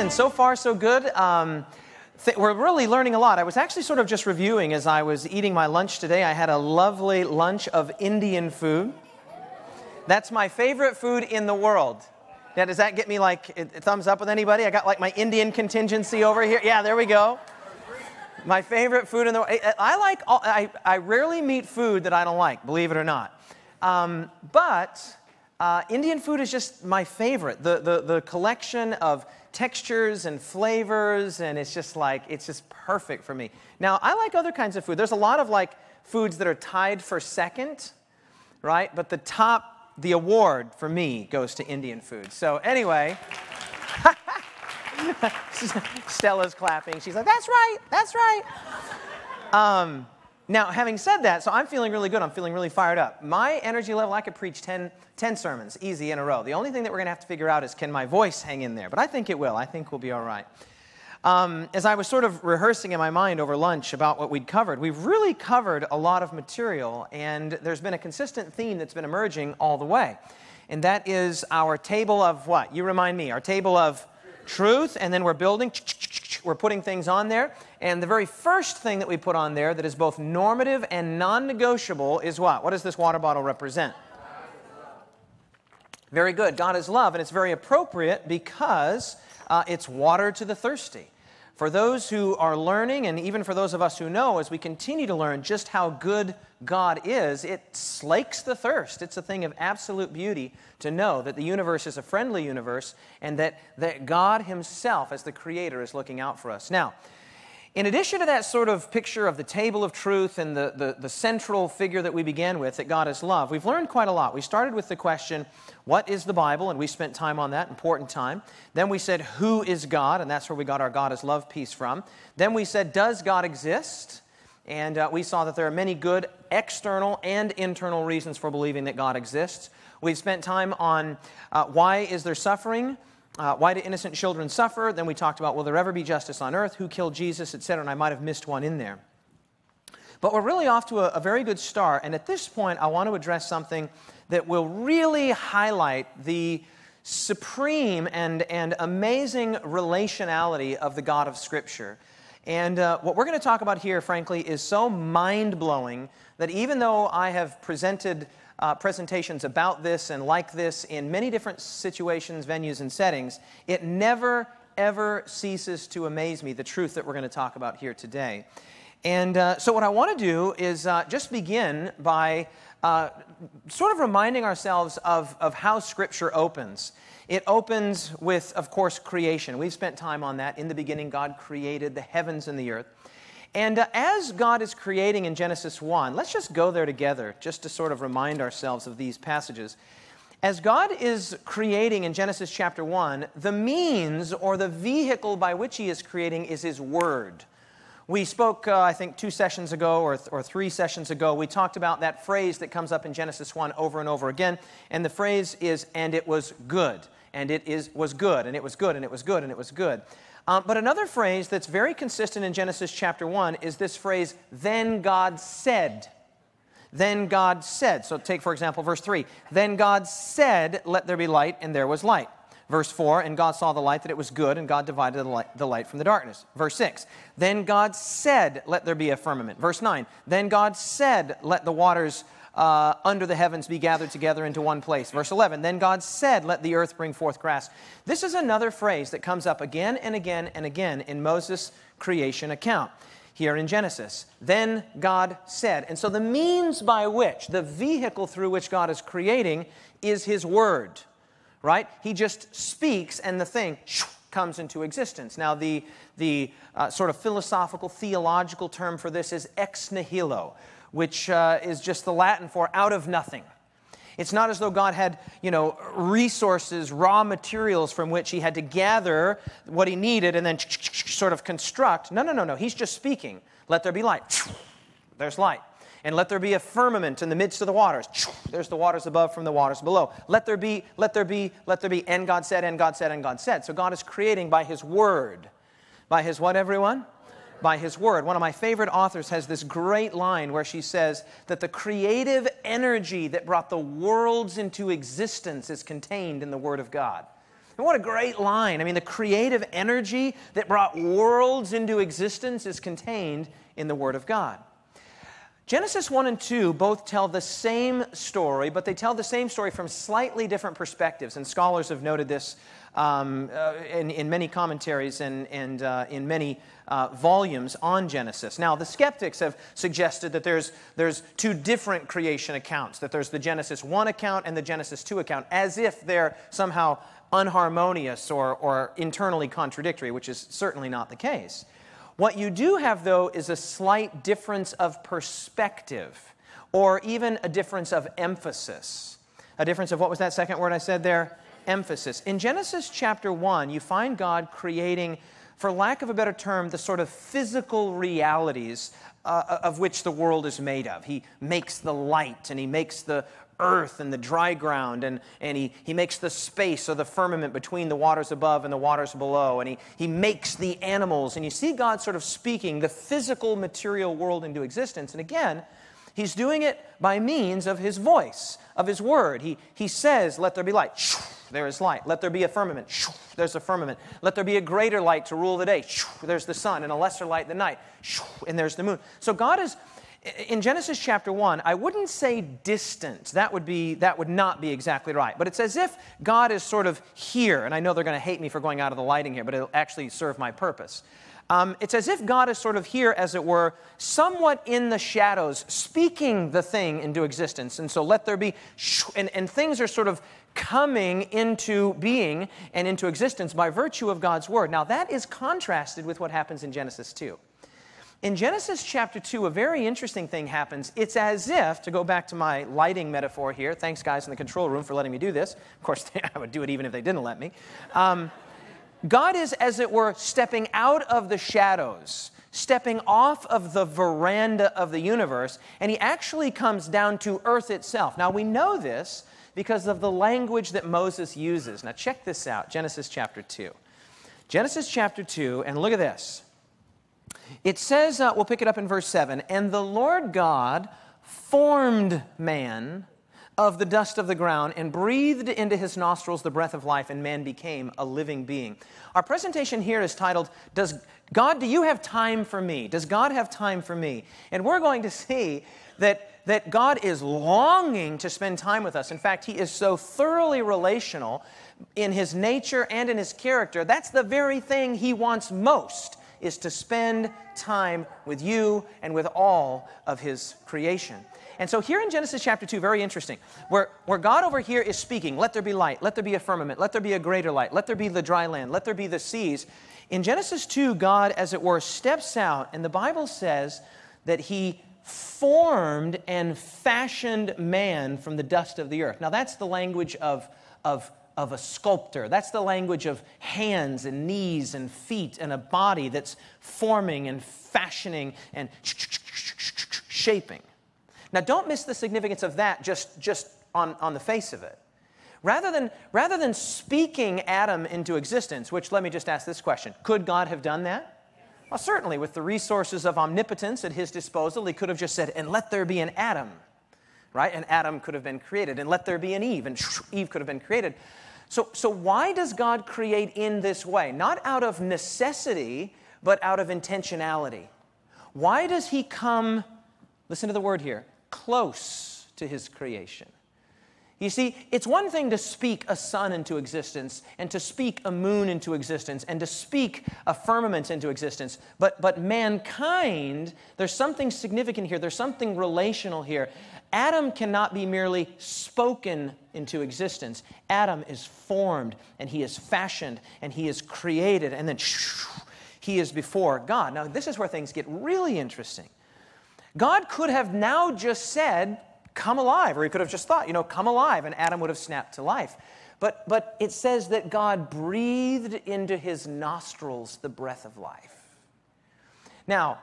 Listen, so far so good. Um, we're really learning a lot. I was actually sort of just reviewing as I was eating my lunch today. I had a lovely lunch of Indian food. That's my favorite food in the world. Now, does that get me like thumbs up with anybody? I got like my Indian contingency over here. Yeah, there we go. My favorite food in the world. I like. All, I I rarely meet food that I don't like. Believe it or not. Um, but uh, Indian food is just my favorite. The, the, the collection of textures and flavors, and it's just like, it's just perfect for me. Now, I like other kinds of food. There's a lot of like foods that are tied for second, right? But the top, the award for me goes to Indian food. So, anyway. Stella's clapping. She's like, that's right, that's right. Um, now, having said that, so I'm feeling really good. I'm feeling really fired up. My energy level, I could preach 10, 10 sermons easy in a row. The only thing that we're going to have to figure out is can my voice hang in there? But I think it will. I think we'll be all right. Um, as I was sort of rehearsing in my mind over lunch about what we'd covered, we've really covered a lot of material, and there's been a consistent theme that's been emerging all the way. And that is our table of what? You remind me. Our table of truth, and then we're building, we're putting things on there. And the very first thing that we put on there that is both normative and non negotiable is what? What does this water bottle represent? Very good. God is love, and it's very appropriate because uh, it's water to the thirsty. For those who are learning, and even for those of us who know, as we continue to learn just how good God is, it slakes the thirst. It's a thing of absolute beauty to know that the universe is a friendly universe and that, that God Himself, as the Creator, is looking out for us. Now, in addition to that sort of picture of the table of truth and the, the, the, central figure that we began with, that God is love, we've learned quite a lot. We started with the question, what is the Bible? And we spent time on that, important time. Then we said, who is God? And that's where we got our God is love piece from. Then we said, does God exist? And uh, we saw that there are many good external and internal reasons for believing that God exists. We've spent time on uh, why is there suffering? Uh, why do innocent children suffer? Then we talked about will there ever be justice on earth? Who killed Jesus, etc. And I might have missed one in there. But we're really off to a, a very good start. And at this point, I want to address something that will really highlight the supreme and, and amazing relationality of the God of Scripture. And uh, what we're going to talk about here, frankly, is so mind blowing that even though I have presented uh, presentations about this and like this in many different situations, venues, and settings, it never, ever ceases to amaze me the truth that we're going to talk about here today. And uh, so, what I want to do is uh, just begin by uh, sort of reminding ourselves of, of how Scripture opens. It opens with, of course, creation. We've spent time on that. In the beginning, God created the heavens and the earth. And uh, as God is creating in Genesis 1, let's just go there together just to sort of remind ourselves of these passages. As God is creating in Genesis chapter 1, the means or the vehicle by which He is creating is His Word. We spoke, uh, I think, two sessions ago or, th- or three sessions ago. We talked about that phrase that comes up in Genesis 1 over and over again. And the phrase is, and it was good. And it is, was good, and it was good, and it was good, and it was good. Um, but another phrase that's very consistent in Genesis chapter 1 is this phrase, then God said. Then God said. So take, for example, verse 3. Then God said, Let there be light, and there was light. Verse 4, and God saw the light that it was good, and God divided the light, the light, from the darkness. Verse 6, then God said, Let there be a firmament. Verse 9, then God said, Let the waters uh, under the heavens be gathered together into one place. Verse 11, then God said, Let the earth bring forth grass. This is another phrase that comes up again and again and again in Moses' creation account here in Genesis. Then God said. And so the means by which, the vehicle through which God is creating, is His Word, right? He just speaks and the thing comes into existence. Now, the, the uh, sort of philosophical, theological term for this is ex nihilo which uh, is just the Latin for out of nothing. It's not as though God had, you know, resources, raw materials from which he had to gather what he needed and then sort of construct. No, no, no, no. He's just speaking. Let there be light. There's light. And let there be a firmament in the midst of the waters. There's the waters above from the waters below. Let there be, let there be, let there be. And God said, and God said, and God said. So God is creating by his word. By his what, everyone? by his word. One of my favorite authors has this great line where she says that the creative energy that brought the worlds into existence is contained in the word of God. And what a great line. I mean, the creative energy that brought worlds into existence is contained in the Word of God. Genesis 1 and 2 both tell the same story, but they tell the same story from slightly different perspectives. And scholars have noted this um, uh, in, in, many commentaries and, and uh, in many uh, volumes on Genesis. Now, the skeptics have suggested that there's, there's two different creation accounts, that there's the Genesis 1 account and the Genesis 2 account, as if they're somehow unharmonious or, or internally contradictory, which is certainly not the case. What you do have, though, is a slight difference of perspective or even a difference of emphasis. A difference of what was that second word I said there? Emphasis. In Genesis chapter 1, you find God creating, for lack of a better term, the sort of physical realities uh, of which the world is made of. He makes the light and he makes the earth and the dry ground, and, and he, he makes the space or the firmament between the waters above and the waters below, and he, he makes the animals. And you see God sort of speaking the physical material world into existence. And again, he's doing it by means of his voice, of his word. He, he says, Let there be light. There is light. Let there be a firmament. There's a firmament. Let there be a greater light to rule the day. There's the sun, and a lesser light the night. And there's the moon. So God is in Genesis chapter 1, I wouldn't say distant. That would, be, that would not be exactly right. But it's as if God is sort of here. And I know they're going to hate me for going out of the lighting here, but it'll actually serve my purpose. Um, it's as if God is sort of here, as it were, somewhat in the shadows, speaking the thing into existence. And so let there be, and, and things are sort of coming into being and into existence by virtue of God's word. Now, that is contrasted with what happens in Genesis 2. In Genesis chapter 2, a very interesting thing happens. It's as if, to go back to my lighting metaphor here, thanks guys in the control room for letting me do this. Of course, I would do it even if they didn't let me. Um, God is, as it were, stepping out of the shadows, stepping off of the veranda of the universe, and he actually comes down to earth itself. Now, we know this because of the language that Moses uses. Now, check this out Genesis chapter 2. Genesis chapter 2, and look at this. It says, uh, we'll pick it up in verse 7 And the Lord God formed man of the dust of the ground and breathed into his nostrils the breath of life, and man became a living being. Our presentation here is titled, Does God, do you have time for me? Does God have time for me? And we're going to see that, that God is longing to spend time with us. In fact, he is so thoroughly relational in his nature and in his character. That's the very thing he wants most is to spend time with you and with all of his creation. And so here in Genesis chapter 2, very interesting, where, where God over here is speaking, let there be light, let there be a firmament, let there be a greater light, let there be the dry land, let there be the seas. In Genesis 2, God, as it were, steps out, and the Bible says that he formed and fashioned man from the dust of the earth. Now, that's the language of, of of a sculptor. That's the language of hands and knees and feet and a body that's forming and fashioning and shaping. Now, don't miss the significance of that just, just on, on the face of it. Rather than, rather than speaking Adam into existence, which let me just ask this question could God have done that? Well, certainly, with the resources of omnipotence at his disposal, he could have just said, and let there be an Adam, right? And Adam could have been created, and let there be an Eve, and Eve could have been created. So, so why does God create in this way? Not out of necessity, but out of intentionality. Why does He come, listen to the word here, close to His creation? You see, it's one thing to speak a sun into existence and to speak a moon into existence and to speak a firmament into existence. But, but mankind, there's something significant here. There's something relational here. Adam cannot be merely spoken into existence. Adam is formed and he is fashioned and he is created and then he is before God. Now, this is where things get really interesting. God could have now just said, Come alive, or he could have just thought, you know, come alive, and Adam would have snapped to life. But, but it says that God breathed into his nostrils the breath of life. Now,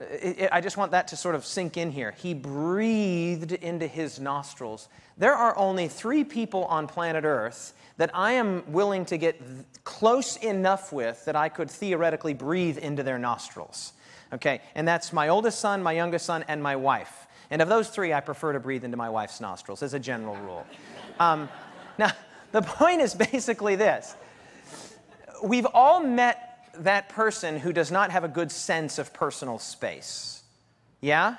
it, it, I just want that to sort of sink in here. He breathed into his nostrils. There are only three people on planet Earth that I am willing to get close enough with that I could theoretically breathe into their nostrils. Okay, and that's my oldest son, my youngest son, and my wife. And of those three, I prefer to breathe into my wife's nostrils as a general rule. Um, now, the point is basically this we've all met that person who does not have a good sense of personal space. Yeah?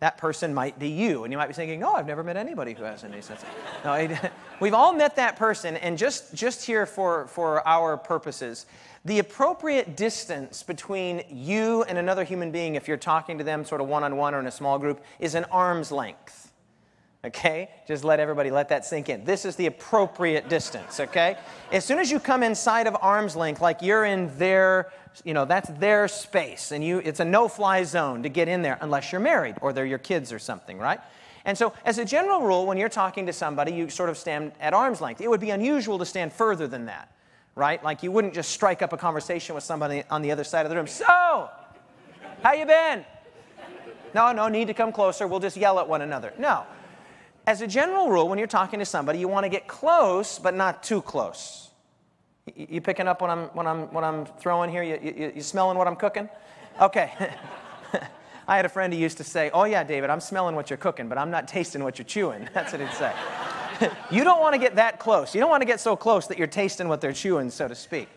That person might be you, and you might be thinking, "Oh, I've never met anybody who has any sense." No, we've all met that person, and just just here for for our purposes, the appropriate distance between you and another human being, if you're talking to them sort of one on one or in a small group, is an arm's length. Okay? Just let everybody let that sink in. This is the appropriate distance, okay? As soon as you come inside of arm's length, like you're in their, you know, that's their space, and you it's a no-fly zone to get in there unless you're married or they're your kids or something, right? And so, as a general rule, when you're talking to somebody, you sort of stand at arm's length. It would be unusual to stand further than that, right? Like you wouldn't just strike up a conversation with somebody on the other side of the room. So, how you been? No, no need to come closer. We'll just yell at one another. No as a general rule, when you're talking to somebody, you want to get close, but not too close. You, picking up what I'm, what I'm, what I'm throwing here? You, you, you smelling what I'm cooking? Okay. I had a friend who used to say, Oh, yeah, David, I'm smelling what you're cooking, but I'm not tasting what you're chewing. That's what he'd say. you don't want to get that close. You don't want to get so close that you're tasting what they're chewing, so to speak.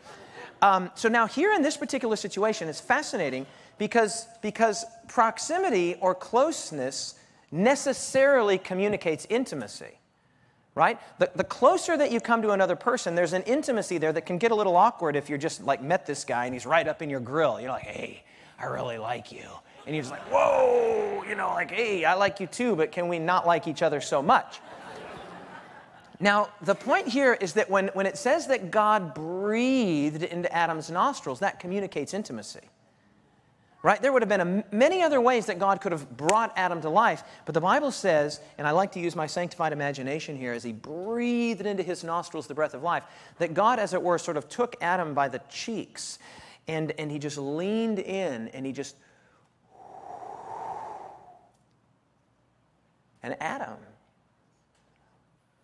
Um, so now, here in this particular situation, it's fascinating because, because proximity or closeness necessarily communicates intimacy, right? The, the closer that you come to another person, there's an intimacy there that can get a little awkward if you're just like met this guy and he's right up in your grill. You're like, hey, I really like you. And just like, whoa, you know, like, hey, I like you too, but can we not like each other so much? Now, the point here is that when, when it says that God breathed into Adam's nostrils, that communicates intimacy right? There would have been a, many other ways that God could have brought Adam to life, but the Bible says, and I like to use my sanctified imagination here, as he breathed into his nostrils the breath of life, that God, as it were, sort of took Adam by the cheeks and, and he just leaned in and he just. And Adam,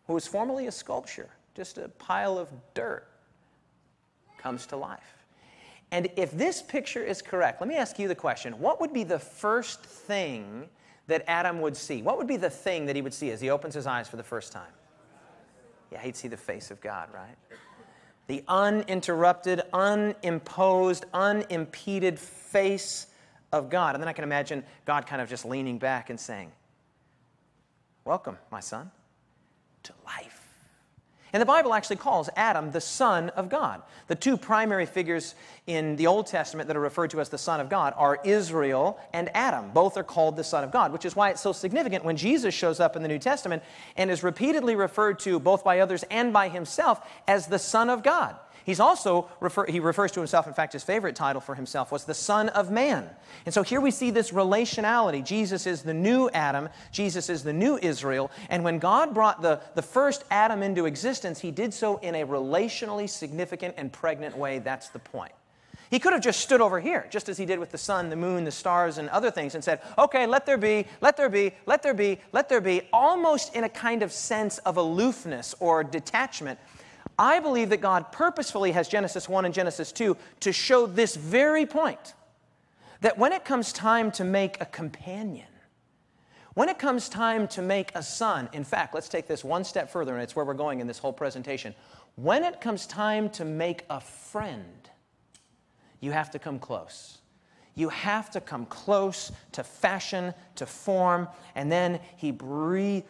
who was formerly a sculpture, just a pile of dirt, comes to life. And if this picture is correct, let me ask you the question what would be the first thing that Adam would see? What would be the thing that he would see as he opens his eyes for the first time? Yeah, he'd see the face of God, right? The uninterrupted, unimposed, unimpeded face of God. And then I can imagine God kind of just leaning back and saying, Welcome, my son, to life. And the Bible actually calls Adam the Son of God. The two primary figures in the Old Testament that are referred to as the Son of God are Israel and Adam. Both are called the Son of God, which is why it's so significant when Jesus shows up in the New Testament and is repeatedly referred to both by others and by himself as the Son of God. He's also, refer, he refers to himself, in fact, his favorite title for himself was the Son of Man. And so here we see this relationality. Jesus is the new Adam, Jesus is the new Israel. And when God brought the, the first Adam into existence, he did so in a relationally significant and pregnant way. That's the point. He could have just stood over here, just as he did with the sun, the moon, the stars, and other things, and said, Okay, let there be, let there be, let there be, let there be, almost in a kind of sense of aloofness or detachment. I believe that God purposefully has Genesis 1 and Genesis 2 to show this very point that when it comes time to make a companion, when it comes time to make a son, in fact, let's take this one step further, and it's where we're going in this whole presentation. When it comes time to make a friend, you have to come close. You have to come close to fashion, to form, and then he breathes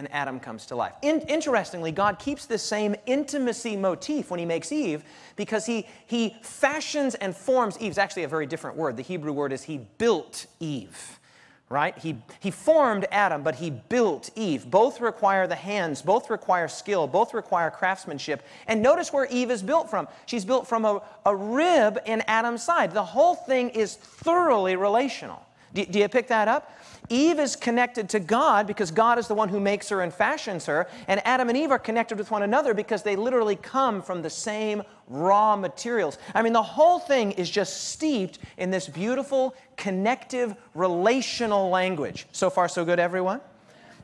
and Adam comes to life. In, interestingly, God keeps this same intimacy motif when he makes Eve because he, he fashions and forms Eve. It's actually a very different word. The Hebrew word is he built Eve, right? He, he formed Adam, but he built Eve. Both require the hands, both require skill, both require craftsmanship. And notice where Eve is built from. She's built from a, a rib in Adam's side. The whole thing is thoroughly relational. Do, do you pick that up? Eve is connected to God because God is the one who makes her and fashions her. And Adam and Eve are connected with one another because they literally come from the same raw materials. I mean, the whole thing is just steeped in this beautiful, connective, relational language. So far, so good, everyone?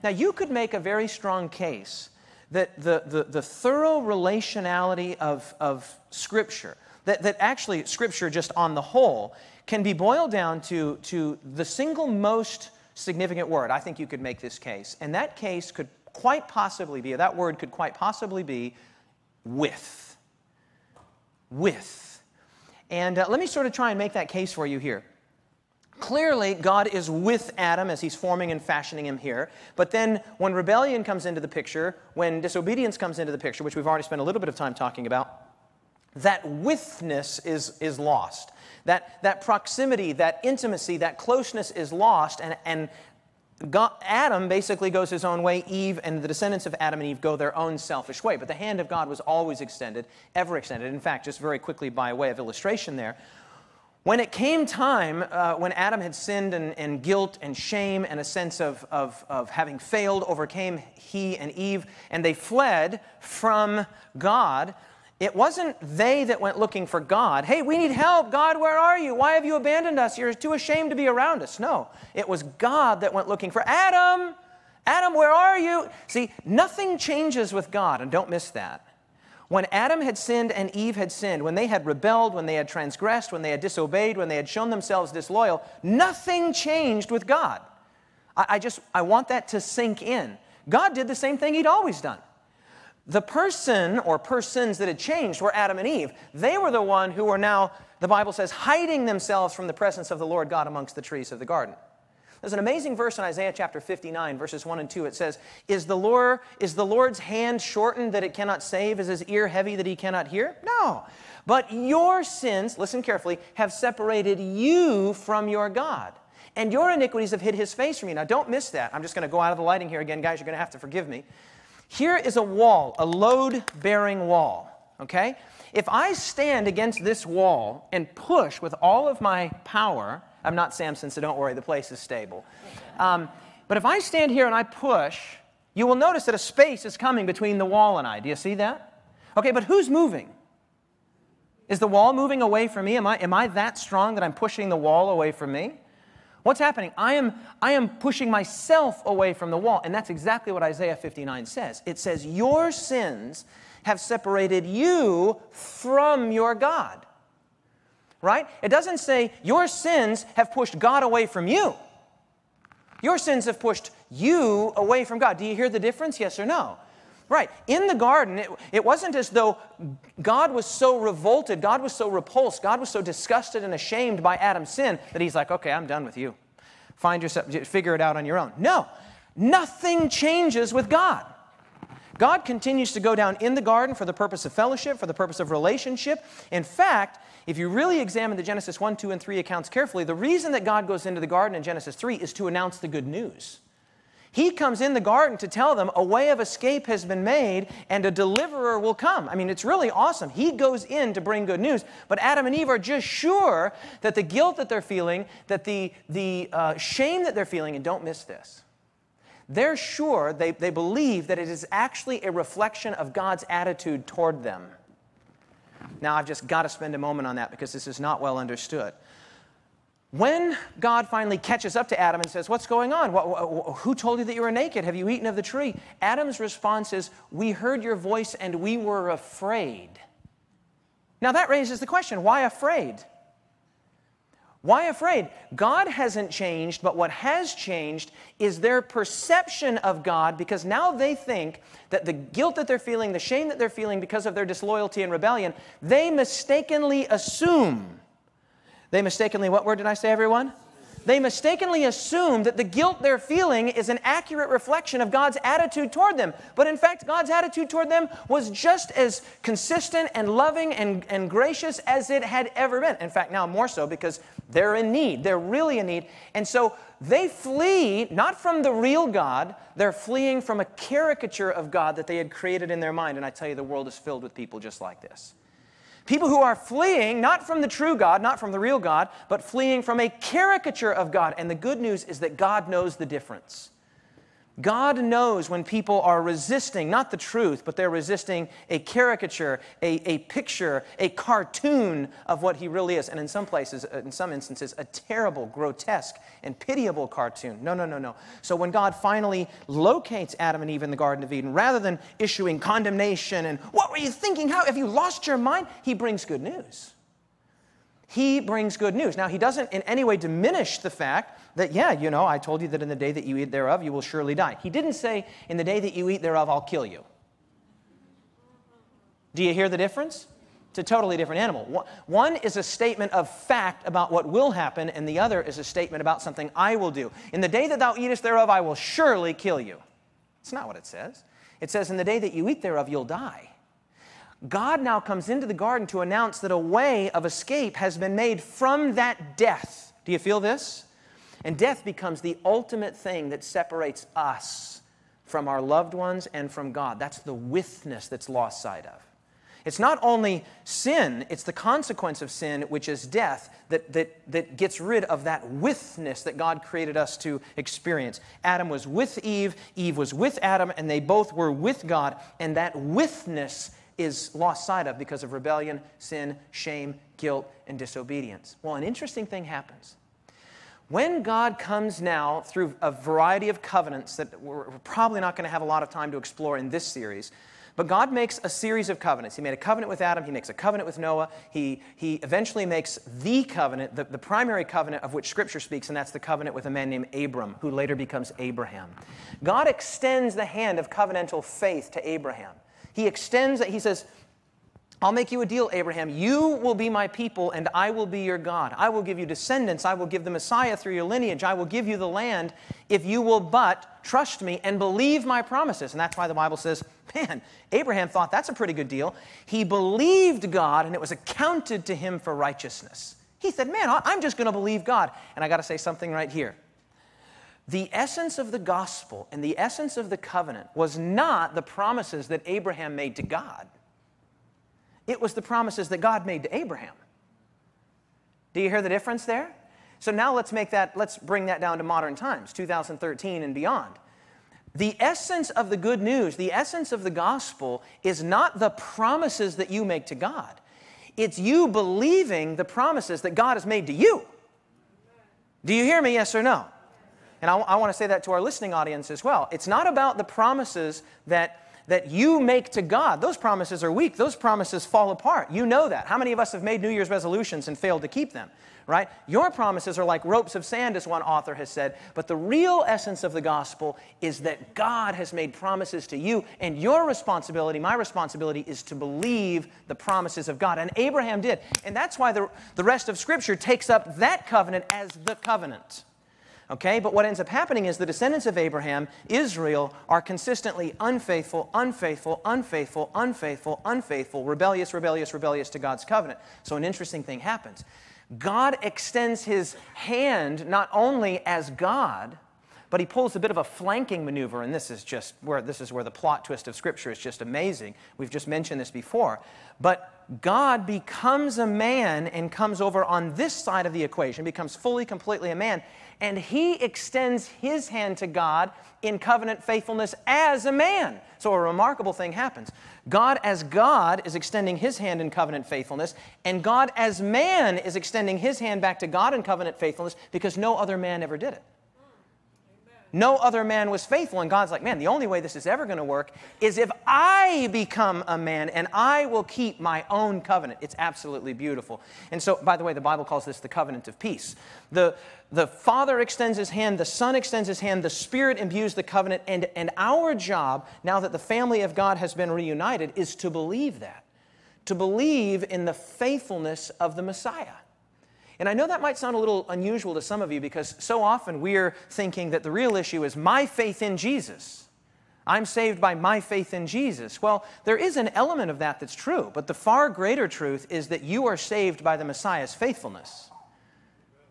Now, you could make a very strong case that the, the, the thorough relationality of, of Scripture, that, that actually Scripture, just on the whole, can be boiled down to, to the single most significant word. I think you could make this case. And that case could quite possibly be, that word could quite possibly be with. With. And uh, let me sort of try and make that case for you here. Clearly, God is with Adam as he's forming and fashioning him here. But then, when rebellion comes into the picture, when disobedience comes into the picture, which we've already spent a little bit of time talking about, that withness is, is lost. That, that proximity, that intimacy, that closeness is lost, and, and God, Adam basically goes his own way. Eve and the descendants of Adam and Eve go their own selfish way. But the hand of God was always extended, ever extended. In fact, just very quickly by way of illustration there, when it came time, uh, when Adam had sinned and, and, guilt and shame and a sense of, of, of having failed overcame he and Eve, and they fled from God, it wasn't they that went looking for God. Hey, we need help. God, where are you? Why have you abandoned us? You're too ashamed to be around us. No, it was God that went looking for Adam. Adam, where are you? See, nothing changes with God, and don't miss that. When Adam had sinned and Eve had sinned, when they had rebelled, when they had transgressed, when they had disobeyed, when they had shown themselves disloyal, nothing changed with God. I, I just, I want that to sink in. God did the same thing He'd always done. The person or persons that had changed were Adam and Eve. They were the one who were now, the Bible says, hiding themselves from the presence of the Lord God amongst the trees of the garden. There's an amazing verse in Isaiah chapter 59, verses 1 and 2. It says, is the, Lord, is the Lord's hand shortened that it cannot save? Is his ear heavy that he cannot hear? No. But your sins, listen carefully, have separated you from your God. And your iniquities have hid his face from you. Now, don't miss that. I'm just going to go out of the lighting here again, guys. You're going to have to forgive me. Here is a wall, a load bearing wall, okay? If I stand against this wall and push with all of my power, I'm not Samson, so don't worry, the place is stable. Um, but if I stand here and I push, you will notice that a space is coming between the wall and I. Do you see that? Okay, but who's moving? Is the wall moving away from me? Am I, am I that strong that I'm pushing the wall away from me? What's happening? I am, I am pushing myself away from the wall. And that's exactly what Isaiah 59 says. It says, Your sins have separated you from your God right? It doesn't say your sins have pushed God away from you. Your sins have pushed you away from God. Do you hear the difference? Yes or no? Right. In the garden, it, it wasn't as though God was so revolted, God was so repulsed, God was so disgusted and ashamed by Adam's sin that he's like, okay, I'm done with you. Find yourself, figure it out on your own. No, nothing changes with God. God continues to go down in the garden for the purpose of fellowship, for the purpose of relationship. In fact, if you really examine the Genesis 1, 2, and 3 accounts carefully, the reason that God goes into the garden in Genesis 3 is to announce the good news. He comes in the garden to tell them a way of escape has been made and a deliverer will come. I mean, it's really awesome. He goes in to bring good news, but Adam and Eve are just sure that the guilt that they're feeling, that the, the uh, shame that they're feeling, and don't miss this, they're sure, they, they believe that it is actually a reflection of God's attitude toward them. Now, I've just got to spend a moment on that because this is not well understood. When God finally catches up to Adam and says, What's going on? who told you that you were naked? Have you eaten of the tree? Adam's response is, We heard your voice and we were afraid. Now, that raises the question why afraid? Why afraid? God hasn't changed, but what has changed is their perception of God because now they think that the guilt that they're feeling, the shame that they're feeling because of their disloyalty and rebellion, they mistakenly assume. They mistakenly, what word did I say, everyone? they mistakenly assume that the guilt they're feeling is an accurate reflection of God's attitude toward them. But in fact, God's attitude toward them was just as consistent and loving and, and gracious as it had ever been. In fact, now more so because they're in need. They're really in need. And so they flee not from the real God, they're fleeing from a caricature of God that they had created in their mind. And I tell you, the world is filled with people just like this. People who are fleeing not from the true God, not from the real God, but fleeing from a caricature of God. And the good news is that God knows the difference. God knows when people are resisting, not the truth, but they're resisting a caricature, a, a picture, a cartoon of what He really is. And in some places, uh, in some instances, a terrible, grotesque, and pitiable cartoon. No, no, no, no. So when God finally locates Adam and Eve in the Garden of Eden, rather than issuing condemnation and, what were you thinking? How have you lost your mind? He brings good news. He brings good news. Now, he doesn't in any way diminish the fact that, yeah, you know, I told you that in the day that you eat thereof, you will surely die. He didn't say, in the day that you eat thereof, I'll kill you. Do you hear the difference? It's a totally different animal. One is a statement of fact about what will happen, and the other is a statement about something I will do. In the day that thou eatest thereof, I will surely kill you. It's not what it says. It says, In the day that you eat thereof, you'll die. God now comes into the garden to announce that a way of escape has been made from that death. Do you feel this? And death becomes the ultimate thing that separates us from our loved ones and from God. That's the withness that's lost sight of. It's not only sin, it's the consequence of sin, which is death, that, that, that gets rid of that withness that God created us to experience. Adam was with Eve, Eve was with Adam, and they both were with God, and that withness is lost sight of because of rebellion, sin, shame, guilt, and disobedience. Well, an interesting thing happens. When God comes now through a variety of covenants that we're probably not going to have a lot of time to explore in this series, but God makes a series of covenants. He made a covenant with Adam, He makes a covenant with Noah, He, he eventually makes the covenant, the, the primary covenant of which Scripture speaks, and that's the covenant with a man named Abram, who later becomes Abraham. God extends the hand of covenantal faith to Abraham. He extends that. He says, I'll make you a deal, Abraham. You will be my people, and I will be your God. I will give you descendants. I will give the Messiah through your lineage. I will give you the land if you will but trust me and believe my promises. And that's why the Bible says, man, Abraham thought that's a pretty good deal. He believed God, and it was accounted to him for righteousness. He said, man, I'm just going to believe God. And I got to say something right here. The essence of the gospel and the essence of the covenant was not the promises that Abraham made to God, it was the promises that God made to Abraham. Do you hear the difference there? So now let's make that, let's bring that down to modern times, 2013 and beyond. The essence of the good news, the essence of the gospel is not the promises that you make to God. It's you believing the promises that God has made to you. Do you hear me, yes or no? And I, I want to say that to our listening audience as well. It's not about the promises that that you make to God, those promises are weak. Those promises fall apart. You know that. How many of us have made New Year's resolutions and failed to keep them? Right? Your promises are like ropes of sand, as one author has said. But the real essence of the gospel is that God has made promises to you, and your responsibility, my responsibility, is to believe the promises of God. And Abraham did. And that's why the, the rest of Scripture takes up that covenant as the covenant. Okay? But what ends up happening is the descendants of Abraham, Israel, are consistently unfaithful, unfaithful, unfaithful, unfaithful, unfaithful, rebellious, rebellious, rebellious to God's covenant. So an interesting thing happens. God extends his hand not only as God, but he pulls a bit of a flanking maneuver, and this is just where this is where the plot twist of Scripture is just amazing. We've just mentioned this before. But God becomes a man and comes over on this side of the equation, becomes fully, completely a man, and he extends his hand to God in covenant faithfulness as a man. So a remarkable thing happens. God, as God, is extending his hand in covenant faithfulness, and God, as man, is extending his hand back to God in covenant faithfulness because no other man ever did it. No other man was faithful. And God's like, man, the only way this is ever going to work is if I become a man and I will keep my own covenant. It's absolutely beautiful. And so, by the way, the Bible calls this the covenant of peace. The, the Father extends his hand, the Son extends his hand, the Spirit imbues the covenant. And, and our job, now that the family of God has been reunited, is to believe that, to believe in the faithfulness of the Messiah. And I know that might sound a little unusual to some of you because so often we're thinking that the real issue is my faith in Jesus. I'm saved by my faith in Jesus. Well, there is an element of that that's true, but the far greater truth is that you are saved by the Messiah's faithfulness.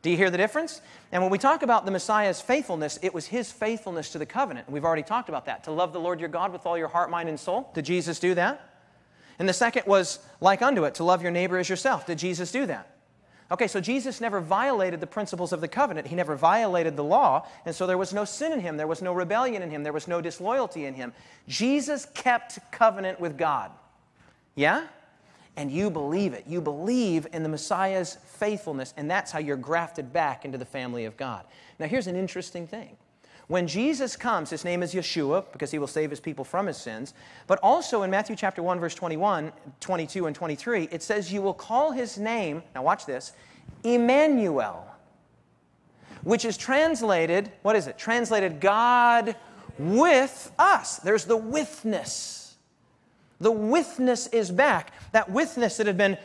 Do you hear the difference? And when we talk about the Messiah's faithfulness, it was his faithfulness to the covenant. We've already talked about that. To love the Lord your God with all your heart, mind, and soul. Did Jesus do that? And the second was like unto it, to love your neighbor as yourself. Did Jesus do that? Okay, so Jesus never violated the principles of the covenant. He never violated the law, and so there was no sin in him. There was no rebellion in him. There was no disloyalty in him. Jesus kept covenant with God. Yeah? And you believe it. You believe in the Messiah's faithfulness, and that's how you're grafted back into the family of God. Now, here's an interesting thing. When Jesus comes, his name is Yeshua because he will save his people from his sins. But also in Matthew chapter 1 verse 21, 22 and 23, it says you will call his name, now watch this, Emmanuel, which is translated, what is it? Translated God with us. There's the withness. The withness is back. That withness that had been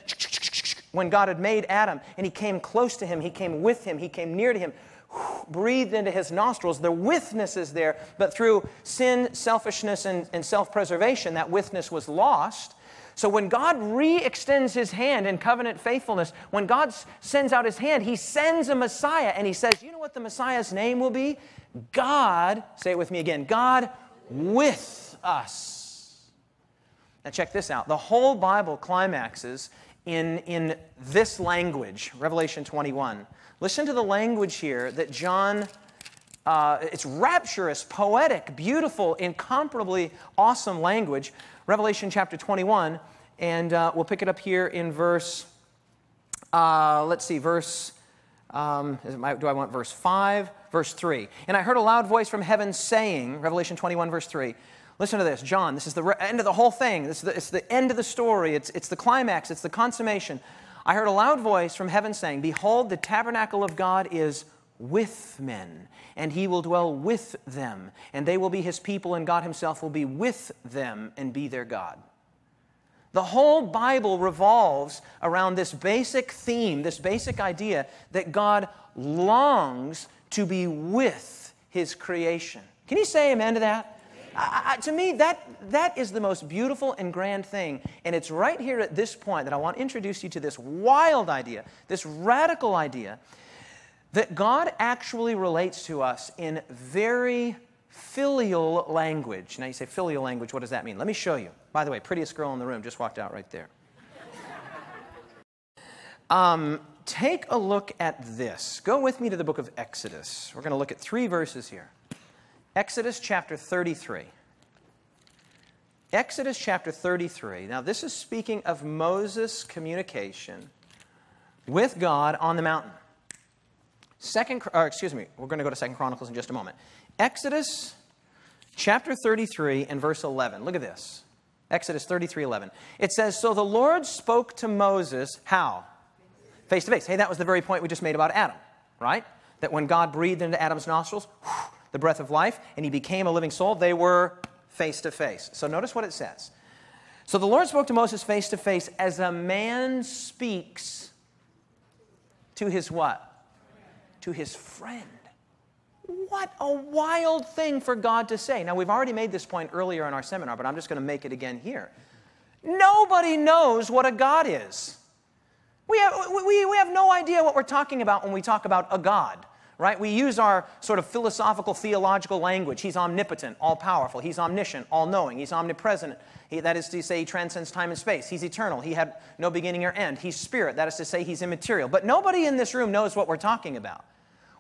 when God had made Adam and he came close to him, he came with him, he came near to him, breathed into his nostrils. The withness is there, but through sin, selfishness, and, and self preservation, that withness was lost. So when God re extends his hand in covenant faithfulness, when God sends out his hand, he sends a Messiah and he says, You know what the Messiah's name will be? God, say it with me again, God with us. Now, check this out. The whole Bible climaxes in, in this language, Revelation 21. Listen to the language here that John, uh, it's rapturous, poetic, beautiful, incomparably awesome language. Revelation chapter 21, and uh, we'll pick it up here in verse, uh, let's see, verse, um, my, do I want verse 5? Verse 3. And I heard a loud voice from heaven saying, Revelation 21, verse 3, Listen to this, John. This is the end of the whole thing. This is the, it's the end of the story. It's, it's the climax. It's the consummation. I heard a loud voice from heaven saying, Behold, the tabernacle of God is with men, and he will dwell with them, and they will be his people, and God himself will be with them and be their God. The whole Bible revolves around this basic theme, this basic idea that God longs to be with his creation. Can you say amen to that? I, to me, that, that is the most beautiful and grand thing. And it's right here at this point that I want to introduce you to this wild idea, this radical idea, that God actually relates to us in very filial language. Now, you say filial language, what does that mean? Let me show you. By the way, prettiest girl in the room just walked out right there. Um, take a look at this. Go with me to the book of Exodus. We're going to look at three verses here. Exodus chapter 33. Exodus chapter 33. Now, this is speaking of Moses' communication with God on the mountain. Second, or uh, excuse me, we're going to go to Second Chronicles in just a moment. Exodus chapter 33 and verse 11. Look at this. Exodus 33 11. It says, So the Lord spoke to Moses, how? Face to face. Hey, that was the very point we just made about Adam, right? That when God breathed into Adam's nostrils, whew, the breath of life, and he became a living soul, they were face to face. So notice what it says. So the Lord spoke to Moses face to face as a man speaks to his what? To his friend. What a wild thing for God to say. Now, we've already made this point earlier in our seminar, but I'm just going to make it again here. Nobody knows what a God is. We have, we, we have no idea what we're talking about when we talk about a God right? We use our sort of philosophical, theological language. He's omnipotent, all powerful. He's omniscient, all knowing. He's omnipresent. He, that is to say, he transcends time and space. He's eternal. He had no beginning or end. He's spirit. That is to say, he's immaterial. But nobody in this room knows what we're talking about.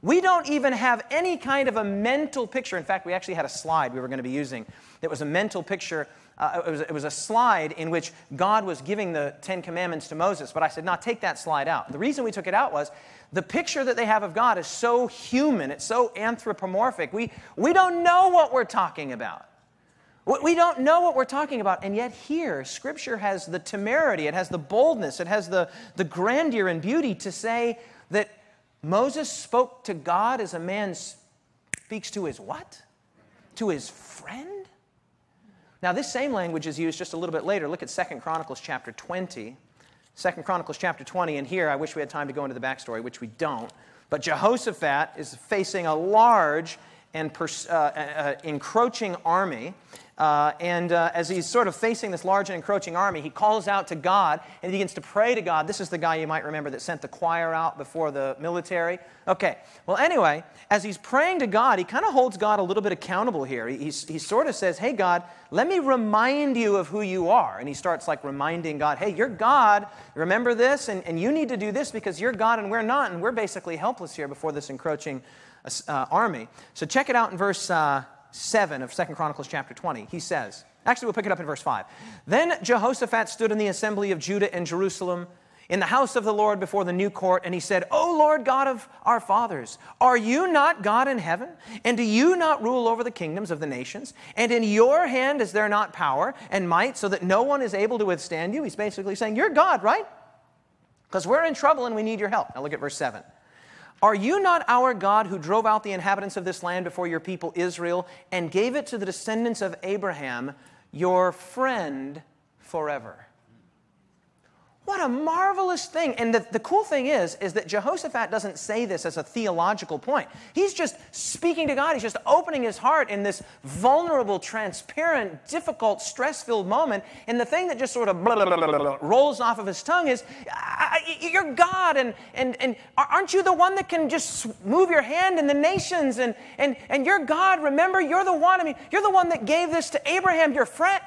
We don't even have any kind of a mental picture. In fact, we actually had a slide we were going to be using that was a mental picture. Uh, it, was, it was a slide in which God was giving the Ten Commandments to Moses. But I said, no, take that slide out. The reason we took it out was the picture that they have of God is so human, it's so anthropomorphic. We, we don't know what we're talking about. We don't know what we're talking about, and yet here, Scripture has the temerity, it has the boldness, it has the, the grandeur and beauty to say that Moses spoke to God as a man speaks to his what? To his friend? Now, this same language is used just a little bit later. Look at Second Chronicles chapter 20. Second Chronicles chapter 20, and here I wish we had time to go into the backstory, which we don't. But Jehoshaphat is facing a large and pers- uh, uh, uh, encroaching army. Uh, and as he's sort of facing this large and encroaching army, he calls out to God and he begins to pray to God. This is the guy you might remember that sent the choir out before the military. Okay, well, anyway, as he's praying to God, he kind of holds God a little bit accountable here. He, he sort of says, Hey, God, let me remind you of who you are. And he starts like reminding God, Hey, you're God. Remember this? And, and you need to do this because you're God and we're not. And we're basically helpless here before this encroaching uh, army. So check it out in verse. Uh, 7 of 2 Chronicles chapter 20. He says, actually, we'll pick it up in verse 5. Then Jehoshaphat stood in the assembly of Judah and Jerusalem in the house of the Lord before the new court, and he said, O Lord God of our fathers, are you not God in heaven? And do you not rule over the kingdoms of the nations? And in your hand is there not power and might so that no one is able to withstand you? He's basically saying, You're God, right? Because we're in trouble and we need your help. Now look at verse 7. Are you not our God who drove out the inhabitants of this land before your people Israel and gave it to the descendants of Abraham, your friend, forever? What a marvelous thing. And the, the cool thing is, is that Jehoshaphat doesn't say this as a theological point. He's just speaking to God. He's just opening his heart in this vulnerable, transparent, difficult, stress-filled moment. And the thing that just sort of blah, blah, blah, rolls off of his tongue is, you're God, and, and, and aren't you the one that can just move your hand in the nations? And, and, and you're God, remember, you're the one, I mean, you're the one that gave this to Abraham, your friend.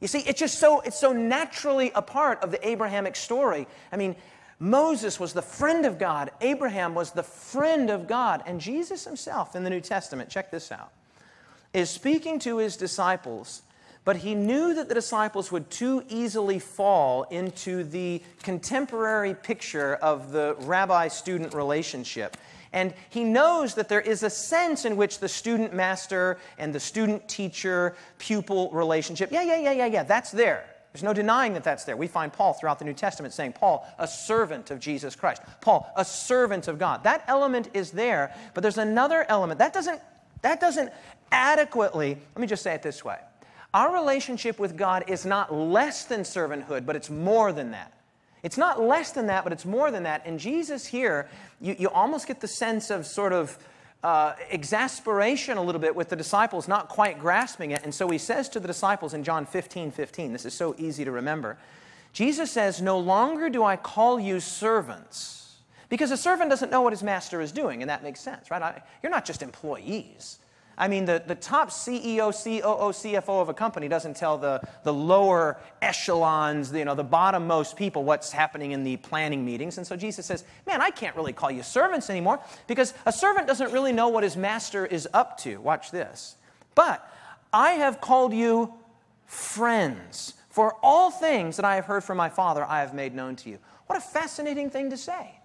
You see, it's just so, it's so naturally a part of the Abrahamic story. I mean, Moses was the friend of God, Abraham was the friend of God, and Jesus himself in the New Testament, check this out, is speaking to his disciples, but he knew that the disciples would too easily fall into the contemporary picture of the rabbi student relationship. And he knows that there is a sense in which the student master and the student teacher pupil relationship, yeah, yeah, yeah, yeah, yeah, that's there. There's no denying that that's there. We find Paul throughout the New Testament saying, Paul, a servant of Jesus Christ. Paul, a servant of God. That element is there, but there's another element. That doesn't, that doesn't adequately, let me just say it this way. Our relationship with God is not less than servanthood, but it's more than that. It's not less than that, but it's more than that. And Jesus here, you, you almost get the sense of sort of uh, exasperation a little bit with the disciples not quite grasping it. And so he says to the disciples in John 15 15, this is so easy to remember. Jesus says, No longer do I call you servants. Because a servant doesn't know what his master is doing, and that makes sense, right? I, you're not just employees. I mean, the, the top CEO, COO, CFO of a company doesn't tell the, the lower echelons, you know, the bottom-most people what's happening in the planning meetings. And so Jesus says, man, I can't really call you servants anymore because a servant doesn't really know what his master is up to. Watch this. But I have called you friends. For all things that I have heard from my Father, I have made known to you. What a fascinating thing to say.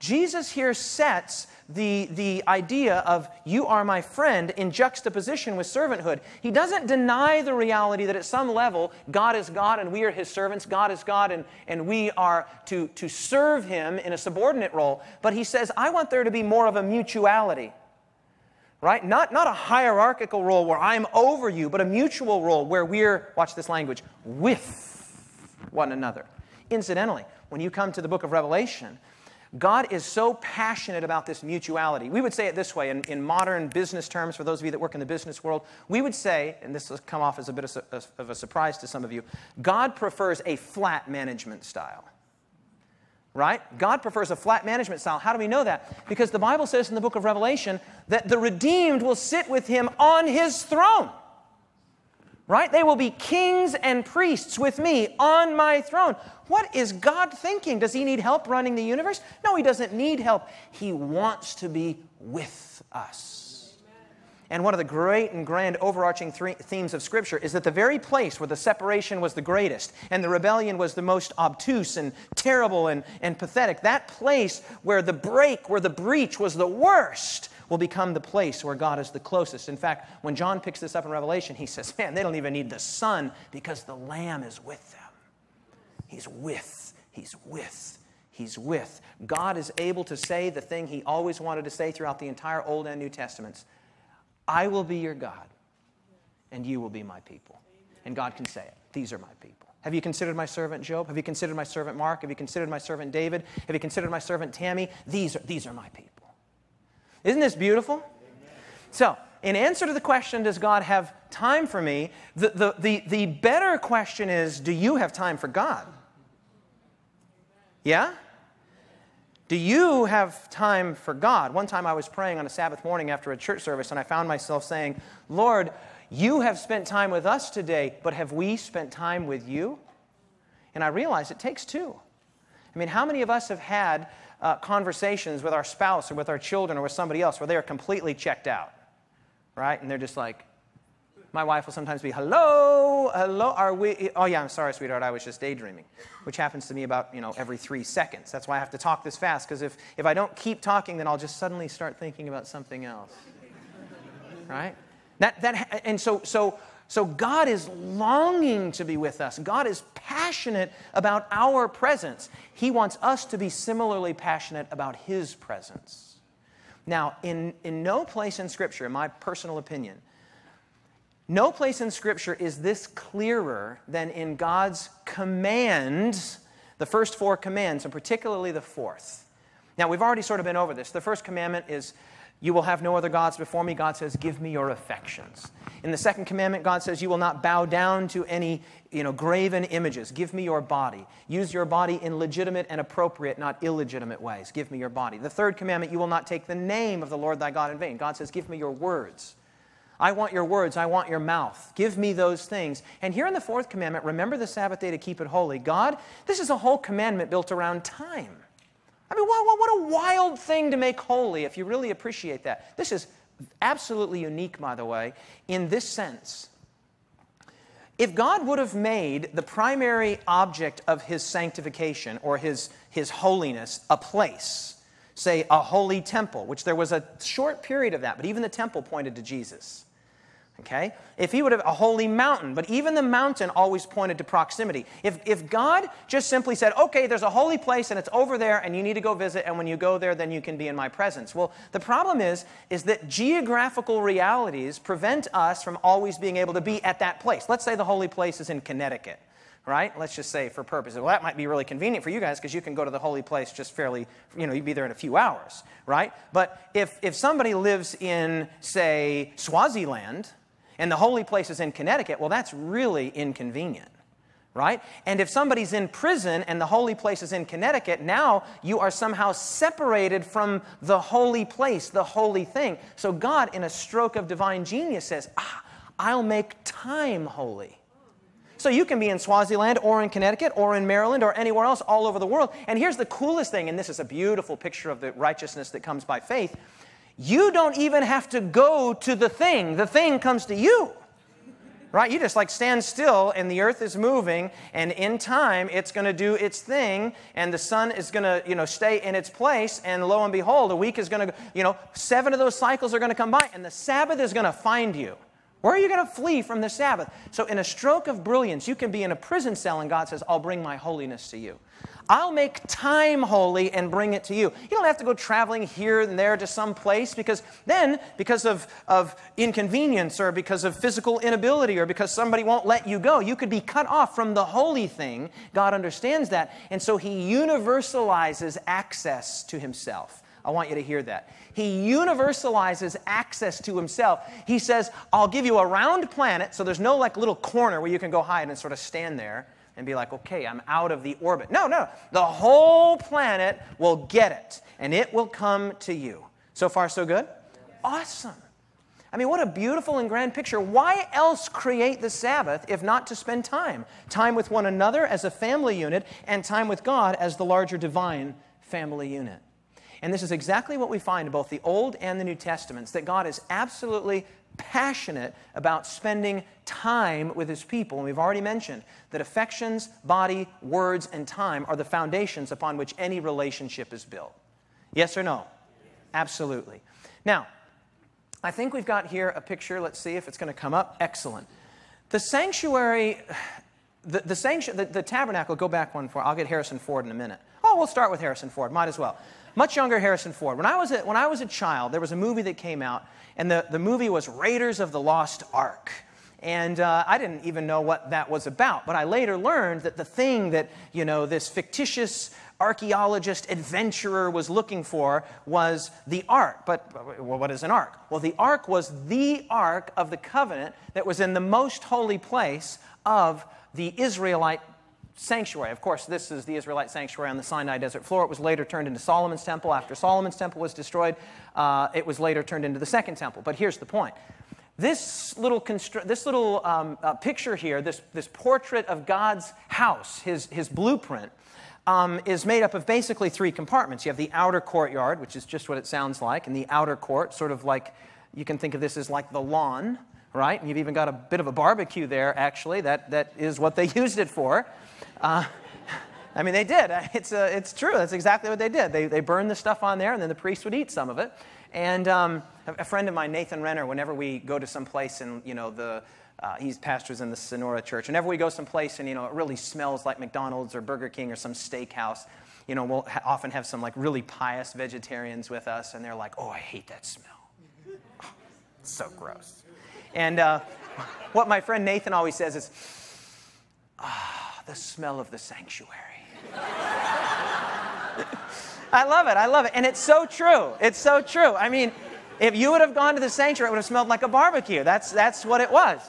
Jesus here sets the, the idea of you are my friend in juxtaposition with servanthood. He doesn't deny the reality that at some level God is God and we are his servants, God is God and, and we are to, to serve him in a subordinate role. But he says, I want there to be more of a mutuality. Right? Not, not a hierarchical role where I'm over you, but a mutual role where we're, watch this language, with one another. Incidentally, when you come to the book of Revelation, God is so passionate about this mutuality. We would say it this way in, in modern business terms, for those of you that work in the business world, we would say, and this has come off as a bit of, of a surprise to some of you, God prefers a flat management style. Right? God prefers a flat management style. How do we know that? Because the Bible says in the book of Revelation that the redeemed will sit with him on his throne right? They will be kings and priests with me on my throne. What is God thinking? Does he need help running the universe? No, he doesn't need help. He wants to be with us. And one of the great and grand overarching themes of Scripture is that the very place where the separation was the greatest and the rebellion was the most obtuse and terrible and, and pathetic, that place where the break, where the breach was the worst, will become the place where God is the closest. In fact, when John picks this up in Revelation, he says, Man, they don't even need the sun because the Lamb is with them. He's with, He's with, He's with. God is able to say the thing He always wanted to say throughout the entire Old and New Testaments I will be your God, and you will be my people. And God can say it. These are my people. Have you considered my servant Job? Have you considered my servant Mark? Have you considered my servant David? Have you considered my servant Tammy? These are, these are my people. Isn't this beautiful? So, in answer to the question, does God have time for me? The, the, the, the better question is, do you have time for God? Yeah? Do you have time for God? One time I was praying on a Sabbath morning after a church service, and I found myself saying, Lord, you have spent time with us today, but have we spent time with you? And I realized it takes two. I mean, how many of us have had uh, conversations with our spouse or with our children or with somebody else where they are completely checked out, right? And they're just like, My wife will sometimes be, hello, hello, are we? Oh, yeah, I'm sorry, sweetheart, I was just daydreaming, which happens to me about, you know, every three seconds. That's why I have to talk this fast, because if, if I don't keep talking, then I'll just suddenly start thinking about something else. right? That, that, and so, so, so God is longing to be with us. God is passionate about our presence. He wants us to be similarly passionate about His presence. Now, in, in no place in Scripture, in my personal opinion, no place in Scripture is this clearer than in God's commands, the first four commands, and particularly the fourth. Now, we've already sort of been over this. The first commandment is, You will have no other gods before me. God says, Give me your affections. In the second commandment, God says, You will not bow down to any you know, graven images. Give me your body. Use your body in legitimate and appropriate, not illegitimate ways. Give me your body. The third commandment, You will not take the name of the Lord thy God in vain. God says, Give me your words. I want your words. I want your mouth. Give me those things. And here in the fourth commandment, remember the Sabbath day to keep it holy. God, this is a whole commandment built around time. I mean, what, what, a wild thing to make holy if you really appreciate that. This is absolutely unique, by the way, in this sense. If God would have made the primary object of his sanctification or his, his holiness a place, say a holy temple, which there was a short period of that, but even the temple pointed to Jesus. Okay? If he would have a holy mountain, but even the mountain always pointed to proximity. If, if God just simply said, okay, there's a holy place and it's over there and you need to go visit, and when you go there, then you can be in my presence. Well, the problem is, is that geographical realities prevent us from always being able to be at that place. Let's say the holy place is in Connecticut right? Let's just say for purposes. Well, that might be really convenient for you guys because you can go to the holy place just fairly, you know, you'd be there in a few hours, right? But if, if somebody lives in, say, Swaziland, and the holy place is in Connecticut, well, that's really inconvenient, right? And if somebody's in prison and the holy place is in Connecticut, now you are somehow separated from the holy place, the holy thing. So God, in a stroke of divine genius, says, ah, I'll make time holy. So you can be in Swaziland or in Connecticut or in Maryland or anywhere else all over the world. And here's the coolest thing, and this is a beautiful picture of the righteousness that comes by faith you don't even have to go to the thing, the thing comes to you. Right? You just like stand still and the earth is moving and in time it's going to do its thing and the sun is going to, you know, stay in its place and lo and behold a week is going to, you know, seven of those cycles are going to come by and the Sabbath is going to find you. Where are you going to flee from the Sabbath? So, in a stroke of brilliance, you can be in a prison cell, and God says, I'll bring my holiness to you. I'll make time holy and bring it to you. You don't have to go traveling here and there to some place because then, because of, of inconvenience or because of physical inability or because somebody won't let you go, you could be cut off from the holy thing. God understands that. And so He universalizes access to Himself. I want you to hear that. He universalizes access to himself. He says, I'll give you a round planet, so there's no like little corner where you can go hide and sort of stand there and be like, okay, I'm out of the orbit. No, no. The whole planet will get it, and it will come to you. So far, so good? Awesome. I mean, what a beautiful and grand picture. Why else create the Sabbath if not to spend time? Time with one another as a family unit, and time with God as the larger divine family unit. And this is exactly what we find in both the Old and the New Testaments that God is absolutely passionate about spending time with his people. And we've already mentioned that affections, body, words, and time are the foundations upon which any relationship is built. Yes or no? Absolutely. Now, I think we've got here a picture. Let's see if it's going to come up. Excellent. The sanctuary, the, the, sanctu- the, the tabernacle, go back one for, I'll get Harrison Ford in a minute. Oh, we'll start with Harrison Ford, might as well. Much younger Harrison Ford. When I was a, when I was a child, there was a movie that came out and the, the movie was Raiders of the Lost Ark. And uh, I didn't even know what that was about. But I later learned that the thing that, you know, this fictitious archaeologist adventurer was looking for was the ark. But well, what is an ark? Well, the ark was the ark of the covenant that was in the most holy place of the Israelite sanctuary. Of course, this is the Israelite sanctuary on the Sinai desert floor. It was later turned into Solomon's temple. After Solomon's temple was destroyed, uh, it was later turned into the second temple. But here's the point. This little, constru- this little um, uh, picture here, this, this portrait of God's house, his, his blueprint, um, is made up of basically three compartments. You have the outer courtyard, which is just what it sounds like, and the outer court, sort of like you can think of this as like the lawn right? And you've even got a bit of a barbecue there, actually. That, that is what they used it for. Uh, I mean, they did. It's, uh, it's true. That's exactly what they did. They, they burned the stuff on there, and then the priest would eat some of it. And um, a friend of mine, Nathan Renner, whenever we go to some place and, you know, the, uh, he's pastors in the Sonora church. Whenever we go someplace and, you know, it really smells like McDonald's or Burger King or some steakhouse, you know, we'll ha- often have some, like, really pious vegetarians with us, and they're like, oh, I hate that smell. Oh, so gross. And uh, what my friend Nathan always says is, ah, the smell of the sanctuary. I love it. I love it. And it's so true. It's so true. I mean, if you would have gone to the sanctuary, it would have smelled like a barbecue. That's, that's what it was.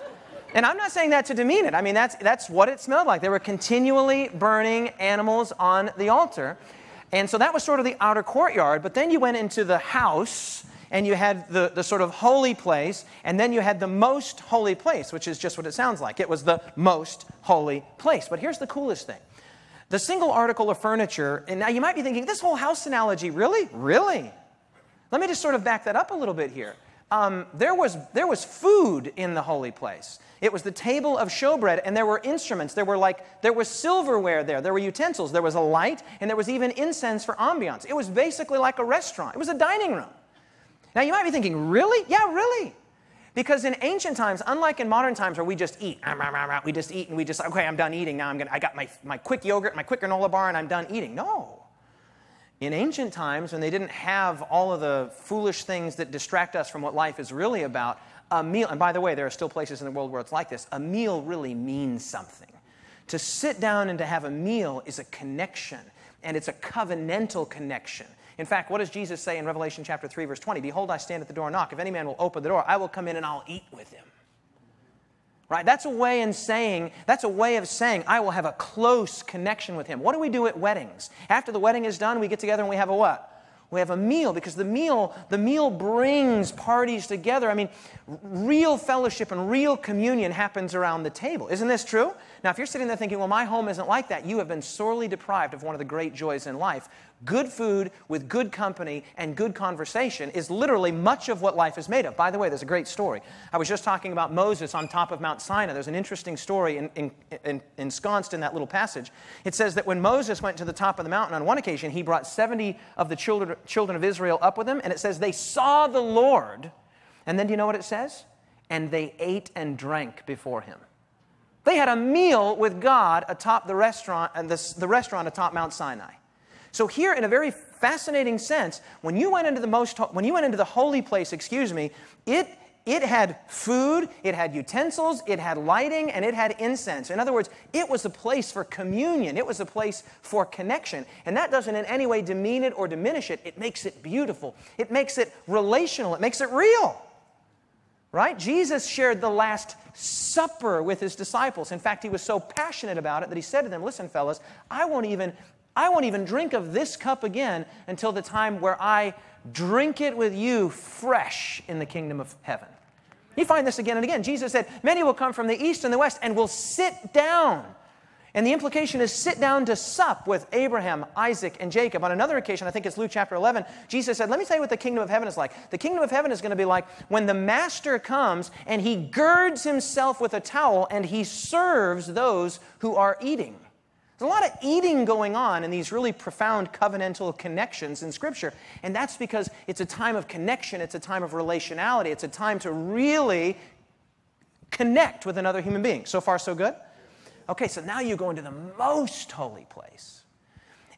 And I'm not saying that to demean it. I mean, that's, that's what it smelled like. They were continually burning animals on the altar. And so that was sort of the outer courtyard. But then you went into the house and you had the, the sort of holy place, and then you had the most holy place, which is just what it sounds like. It was the most holy place. But here's the coolest thing the single article of furniture, and now you might be thinking, this whole house analogy, really? Really? Let me just sort of back that up a little bit here. Um, there, was, there was food in the holy place. It was the table of showbread, and there were instruments. There were like there was silverware there. There were utensils. There was a light, and there was even incense for ambiance. It was basically like a restaurant. It was a dining room. Now you might be thinking, really? Yeah, really. Because in ancient times, unlike in modern times where we just eat, ah, we just eat and we just, okay, I'm done eating. Now I'm gonna, I got my, my quick yogurt, my quick granola bar, and I'm done eating. No. In ancient times, when they didn't have all of the foolish things that distract us from what life is really about, a meal, and by the way, there are still places in the world where it's like this, a meal really means something. To sit down and to have a meal is a connection, and it's a covenantal connection. In fact, what does Jesus say in Revelation chapter 3, verse 20? Behold, I stand at the door and knock. If any man will open the door, I will come in and I'll eat with him. Right? That's a way in saying, that's a way of saying I will have a close connection with him. What do we do at weddings? After the wedding is done, we get together and we have a what? We have a meal because the meal, the meal brings parties together. I mean, real fellowship and real communion happens around the table. Isn't this true? Now, if you're sitting there thinking, well, my home isn't like that, you have been sorely deprived of one of the great joys in life. Good food with good company and good conversation is literally much of what life is made of. By the way, there's a great story. I was just talking about Moses on top of Mount Sinai. There's an interesting story in, in, in, ensconced in that little passage. It says that when Moses went to the top of the mountain on one occasion, he brought 70 of the children, children of Israel up with him, and it says they saw the Lord. And then do you know what it says? And they ate and drank before him. They had a meal with God atop the restaurant, and the, the restaurant atop Mount Sinai. So here, in a very fascinating sense, when you went into the most, when you went into the holy place, excuse me, it it had food, it had utensils, it had lighting, and it had incense. In other words, it was a place for communion, it was a place for connection. And that doesn't in any way demean it or diminish it, it makes it beautiful, it makes it relational, it makes it real. Right? Jesus shared the Last Supper with his disciples. In fact, he was so passionate about it that he said to them, Listen, fellas, I won't even I won't even drink of this cup again until the time where I drink it with you fresh in the kingdom of heaven. You find this again and again. Jesus said, Many will come from the east and the west and will sit down. And the implication is sit down to sup with Abraham, Isaac, and Jacob. On another occasion, I think it's Luke chapter 11, Jesus said, Let me tell you what the kingdom of heaven is like. The kingdom of heaven is going to be like when the master comes and he girds himself with a towel and he serves those who are eating. There's a lot of eating going on in these really profound covenantal connections in Scripture. And that's because it's a time of connection, it's a time of relationality, it's a time to really connect with another human being. So far, so good? Okay, so now you go into the most holy place.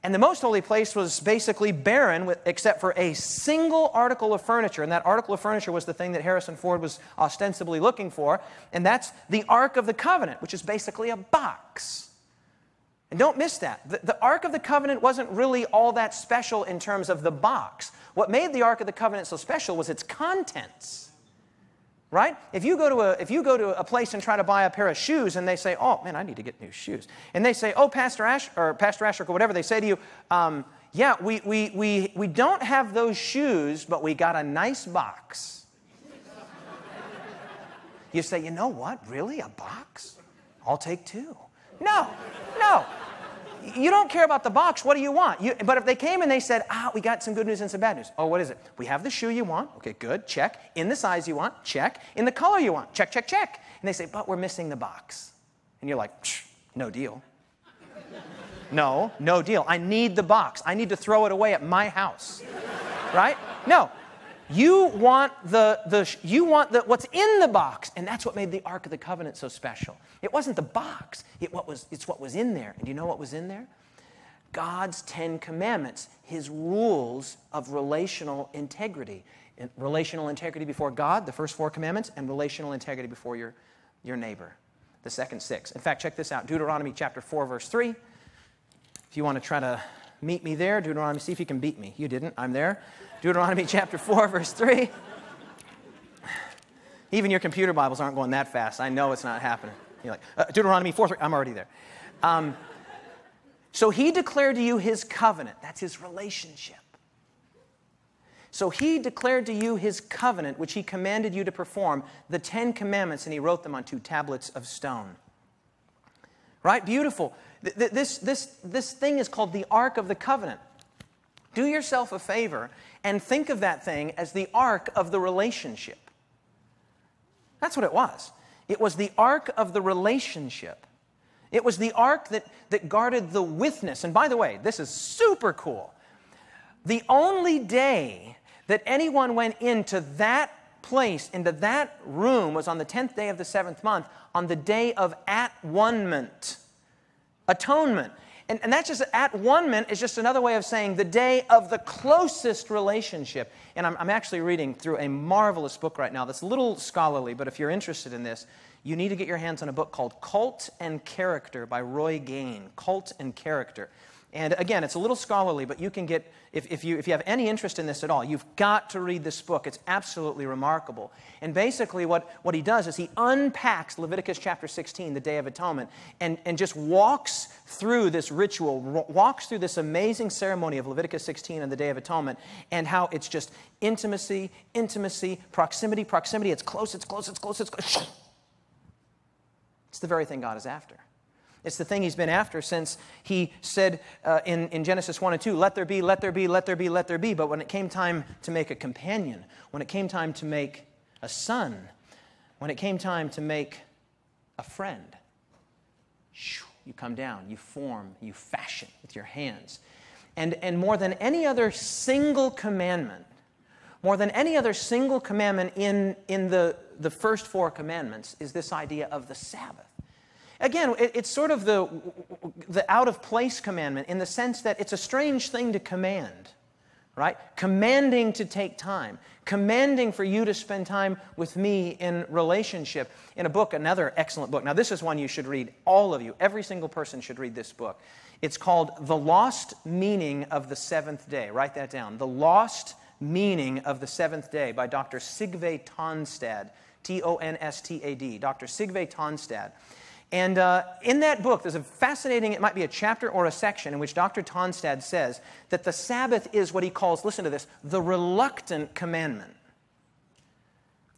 And the most holy place was basically barren, with, except for a single article of furniture. And that article of furniture was the thing that Harrison Ford was ostensibly looking for. And that's the Ark of the Covenant, which is basically a box. And don't miss that. The, the, Ark of the Covenant wasn't really all that special in terms of the box. What made the Ark of the Covenant so special was its contents. Right? If you go to a, if you go to a place and try to buy a pair of shoes and they say, oh man, I need to get new shoes. And they say, oh, Pastor Ash, or Pastor Asher, or whatever, they say to you, um, yeah, we, we, we, we don't have those shoes, but we got a nice box. you say, you know what? Really? A box? I'll take two. No, no. You don't care about the box. What do you want? You, but if they came and they said, ah, we got some good news and some bad news. Oh, what is it? We have the shoe you want. Okay, good. Check. In the size you want. Check. In the color you want. Check, check, check. And they say, but we're missing the box. And you're like, no deal. no, no deal. I need the box. I need to throw it away at my house. right? No. You want the, the you want the what's in the box, and that's what made the Ark of the Covenant so special. It wasn't the box, it what was, it's what was in there. And do you know what was in there? God's Ten Commandments, His rules of relational integrity. relational integrity before God, the first four commandments, and relational integrity before your, your neighbor, the second six. In fact, check this out Deuteronomy chapter 4, verse 3. If you want to try to meet me there, Deuteronomy, see if you can beat me. You didn't, I'm there. Deuteronomy chapter 4, verse 3. Even your computer Bibles aren't going that fast. I know it's not happening. You're like, uh, Deuteronomy 4, 3. I'm already there. Um, so he declared to you his covenant. That's his relationship. So he declared to you his covenant, which he commanded you to perform, the Ten Commandments, and he wrote them on two tablets of stone. Right? Beautiful. This, this, this thing is called the Ark of the Covenant. Do yourself a favor and think of that thing as the ark of the relationship. That's what it was. It was the ark of the relationship. It was the ark that, that guarded the witness. And by the way, this is super cool. The only day that anyone went into that place, into that room, was on the 10th day of the seventh month, on the day of at one atonement. And, and that's just at one minute is just another way of saying the day of the closest relationship. And I'm, I'm actually reading through a marvelous book right now that's a little scholarly, but if you're interested in this, you need to get your hands on a book called Cult and Character by Roy Gane. Cult and Character. And again, it's a little scholarly, but you can get, if, if, you, if you have any interest in this at all, you've got to read this book. It's absolutely remarkable. And basically, what, what he does is he unpacks Leviticus chapter 16, the Day of Atonement, and, and just walks through this ritual, walks through this amazing ceremony of Leviticus 16 and the Day of Atonement, and how it's just intimacy, intimacy, proximity, proximity. It's close, it's close, it's close, it's close. It's the very thing God is after. It's the thing he's been after since he said uh, in, in Genesis 1 and 2, let there be, let there be, let there be, let there be. But when it came time to make a companion, when it came time to make a son, when it came time to make a friend, you come down, you form, you fashion with your hands. And, and more than any other single commandment, more than any other single commandment in, in the, the first four commandments, is this idea of the Sabbath. Again, it's sort of the, the out of place commandment in the sense that it's a strange thing to command, right? Commanding to take time, commanding for you to spend time with me in relationship. In a book, another excellent book. Now, this is one you should read, all of you. Every single person should read this book. It's called The Lost Meaning of the Seventh Day. Write that down. The Lost Meaning of the Seventh Day by Dr. Sigve Tonstad, T O N S T A D. Dr. Sigve Tonstad. And uh, in that book, there's a fascinating, it might be a chapter or a section in which Dr. Tonstad says that the Sabbath is what he calls, listen to this, the reluctant commandment.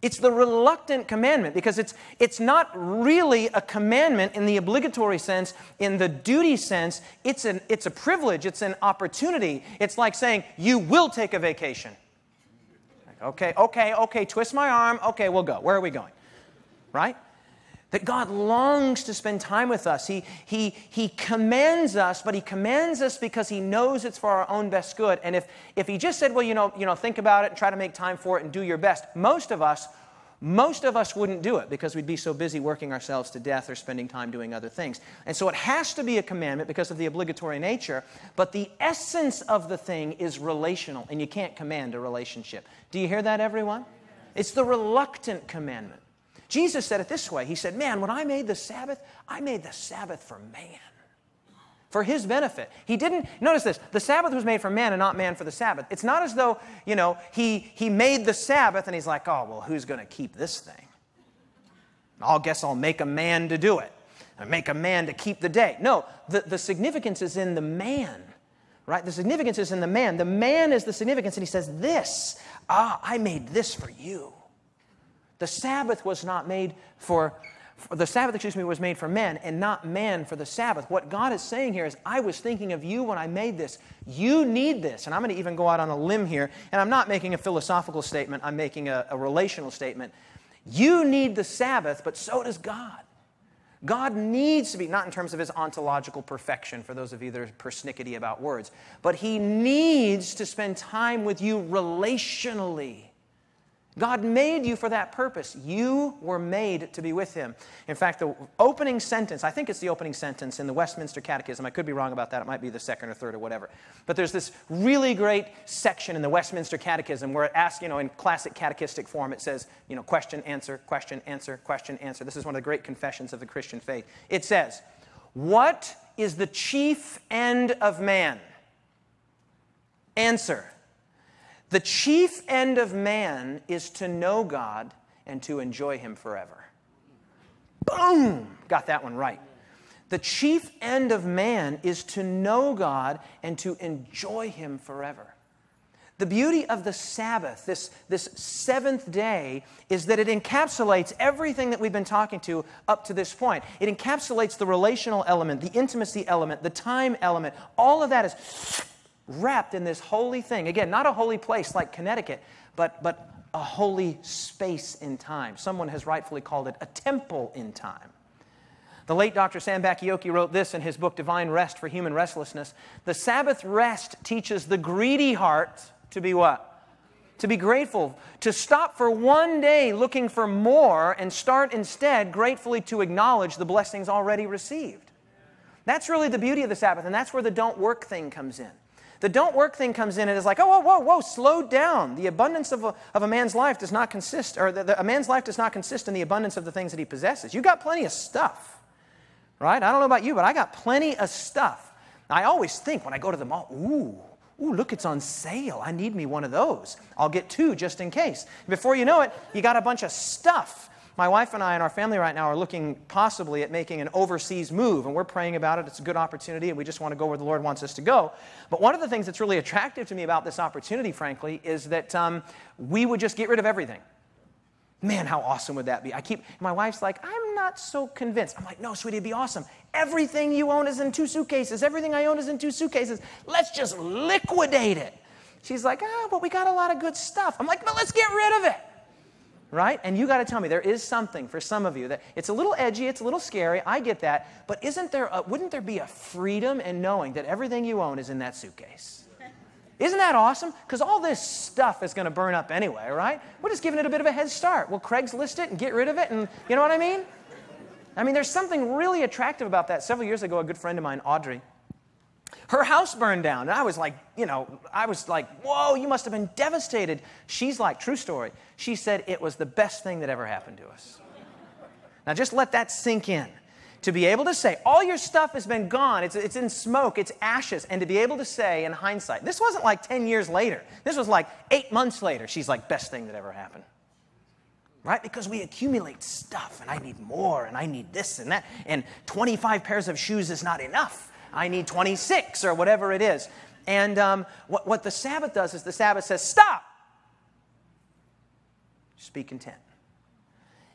It's the reluctant commandment because it's, it's not really a commandment in the obligatory sense, in the duty sense. It's, an, it's a privilege, it's an opportunity. It's like saying, You will take a vacation. Like, okay, okay, okay, twist my arm. Okay, we'll go. Where are we going? Right? That God longs to spend time with us. He, he, he commands us, but He commands us because He knows it's for our own best good. And if, if He just said, well, you know, you know, think about it and try to make time for it and do your best, most of us, most of us wouldn't do it because we'd be so busy working ourselves to death or spending time doing other things. And so it has to be a commandment because of the obligatory nature, but the essence of the thing is relational, and you can't command a relationship. Do you hear that, everyone? It's the reluctant commandment. Jesus said it this way He said, Man, when I made the Sabbath, I made the Sabbath for man, for his benefit. He didn't, notice this, the Sabbath was made for man and not man for the Sabbath. It's not as though, you know, he, he made the Sabbath and he's like, Oh, well, who's going to keep this thing? I'll guess I'll make a man to do it. I make a man to keep the day. No, the, the significance is in the man, right? The significance is in the man. The man is the significance, and he says, This, ah, I made this for you. The Sabbath was not made for, the Sabbath, excuse me, was made for men and not man for the Sabbath. What God is saying here is, I was thinking of you when I made this. You need this. And I'm going to even go out on a limb here. And I'm not making a philosophical statement, I'm making a, a relational statement. You need the Sabbath, but so does God. God needs to be, not in terms of his ontological perfection, for those of you that are persnickety about words, but he needs to spend time with you relationally. God made you for that purpose. You were made to be with Him. In fact, the opening sentence, I think it's the opening sentence in the Westminster Catechism. I could be wrong about that. It might be the second or third or whatever. But there's this really great section in the Westminster Catechism where it asks, you know, in classic catechistic form, it says, you know, question, answer, question, answer, question, answer. This is one of the great confessions of the Christian faith. It says, What is the chief end of man? Answer the chief end of man is to know God and to enjoy Him forever. Boom! Got that one right. The chief end of man is to know God and to enjoy Him forever. The beauty of the Sabbath, this, this seventh day, is that it encapsulates everything that we've been talking to up to this point. It encapsulates the relational element, the intimacy element, the time element. All of that is wrapped in this holy thing. Again, not a holy place like Connecticut, but, but a holy space in time. Someone has rightfully called it a temple in time. The late Dr. Sam Bacchiocchi wrote this in his book, Divine Rest for Human Restlessness. The Sabbath rest teaches the greedy heart to be what? To be grateful, to stop for one day looking for more and start instead gratefully to acknowledge the blessings already received. That's really the beauty of the Sabbath, and that's where the don't work thing comes in. The don't work thing comes in and is like, oh, whoa, whoa, whoa, slow down. The abundance of a, of a man's life does not consist, or the, the, a man's life does not consist in the abundance of the things that he possesses. You got plenty of stuff, right? I don't know about you, but I got plenty of stuff. I always think when I go to the mall, ooh, Ooh, look, it's on sale. I need me one of those. I'll get two just in case. Before you know it, you got a bunch of stuff my wife and I and our family right now are looking possibly at making an overseas move, and we're praying about it. It's a good opportunity, and we just want to go where the Lord wants us to go. But one of the things that's really attractive to me about this opportunity, frankly, is that um, we would just get rid of everything. Man, how awesome would that be? I keep, my wife's like, I'm not so convinced. I'm like, no, sweetie, it'd be awesome. Everything you own is in two suitcases. Everything I own is in two suitcases. Let's just liquidate it. She's like, ah, but we got a lot of good stuff. I'm like, but let's get rid of it right? And you got to tell me there is something for some of you that it's a little edgy, it's a little scary. I get that, but isn't there? A, wouldn't there be a freedom in knowing that everything you own is in that suitcase? Isn't that awesome? Because all this stuff is going to burn up anyway, right? We're just giving it a bit of a head start. We'll Craigslist it and get rid of it, and you know what I mean? I mean, there's something really attractive about that. Several years ago, a good friend of mine, Audrey, her house burned down. And I was like, you know, I was like, whoa, you must have been devastated. She's like, true story. She said it was the best thing that ever happened to us. Now just let that sink in. To be able to say, all your stuff has been gone, it's, it's in smoke, it's ashes, and to be able to say in hindsight, this wasn't like 10 years later, this was like eight months later, she's like, best thing that ever happened. Right? Because we accumulate stuff, and I need more, and I need this and that, and 25 pairs of shoes is not enough. I need 26 or whatever it is. And um, what, what the Sabbath does is the Sabbath says, stop. Just be content.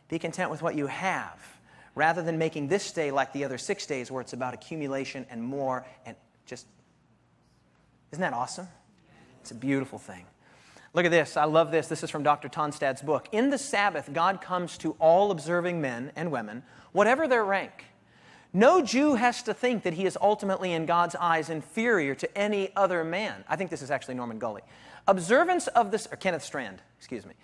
Be content with what you have rather than making this day like the other six days where it's about accumulation and more and just. Isn't that awesome? It's a beautiful thing. Look at this. I love this. This is from Dr. Tonstad's book. In the Sabbath, God comes to all observing men and women, whatever their rank. No Jew has to think that he is ultimately, in God's eyes, inferior to any other man. I think this is actually Norman Gulley. Observance of this, or Kenneth Strand, excuse me.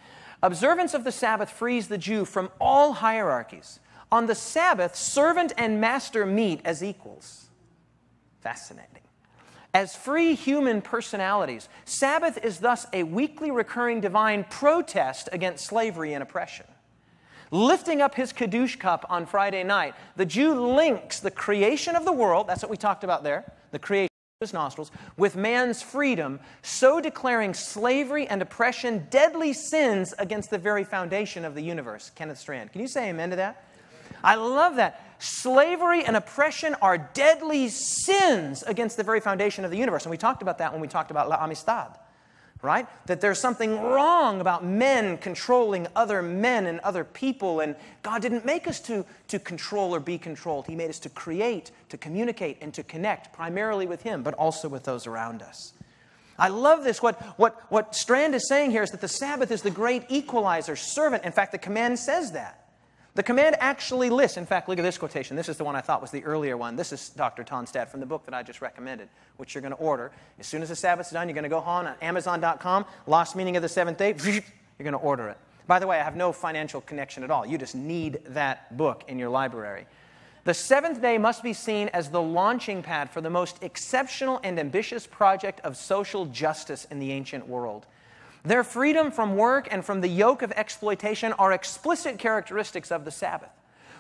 Observance of the Sabbath frees the Jew from all hierarchies. On the Sabbath, servant and master meet as equals. Fascinating. As free human personalities, Sabbath is thus a weekly recurring divine protest against slavery and oppression lifting up his Kiddush cup on Friday night, the Jew links the creation of the world, that's what we talked about there, the creation of his nostrils, with man's freedom, so declaring slavery and oppression deadly sins against the very foundation of the universe. Kenneth Strand. Can you say amen to that? I love that. Slavery and oppression are deadly sins against the very foundation of the universe. And we talked about that when we talked about La Amistad right? That there's something wrong about men controlling other men and other people. And God didn't make us to, to control or be controlled. He made us to create, to communicate, and to connect, primarily with Him, but also with those around us. I love this. What, what, what Strand is saying here is that the Sabbath is the great equalizer, servant. In fact, the command says that. The command actually lists, in fact, look at this quotation. This is the one I thought was the earlier one. This is Dr. Tonstad from the book that I just recommended, which you're going to order. As soon as the Sabbath's done, you're going to go on Amazon.com, Lost Meaning of the Seventh Day, you're going to order it. By the way, I have no financial connection at all. You just need that book in your library. The seventh day must be seen as the launching pad for the most exceptional and ambitious project of social justice in the ancient world. Their freedom from work and from the yoke of exploitation are explicit characteristics of the Sabbath.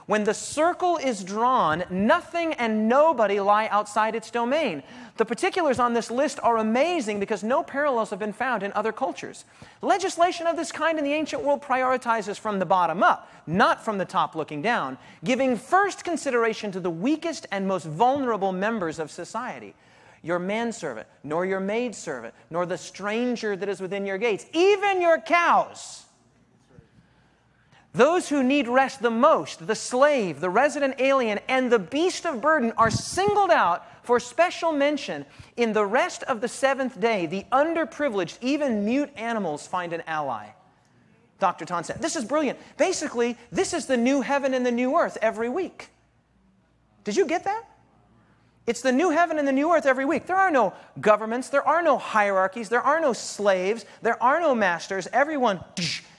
When the circle is drawn, nothing and nobody lie outside its domain. The particulars on this list are amazing because no parallels have been found in other cultures. Legislation of this kind in the ancient world prioritizes from the bottom up, not from the top looking down, giving first consideration to the weakest and most vulnerable members of society your manservant, nor your maidservant, nor the stranger that is within your gates, even your cows. Those who need rest the most, the slave, the resident alien, and the beast of burden, are singled out for special mention. In the rest of the seventh day, the underprivileged, even mute animals, find an ally. Dr. Tonstad, This is brilliant. Basically, this is the new heaven and the new earth every week. Did you get that? It's the new heaven and the new earth every week. There are no governments, there are no hierarchies, there are no slaves, there are no masters. Everyone